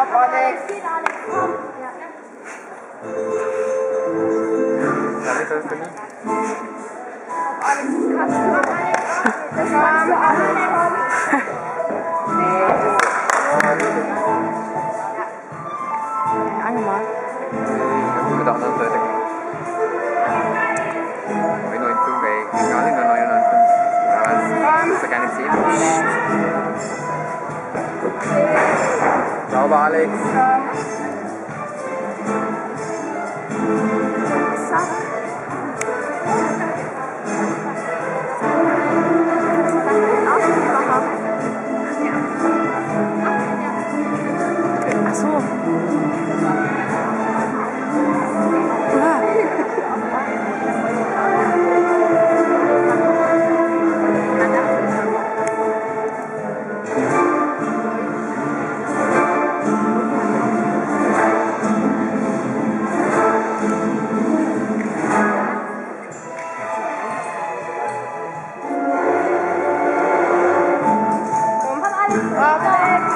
Komm, Alex. Sabi sa gusto niya. Das war's für aber Alex. Amor.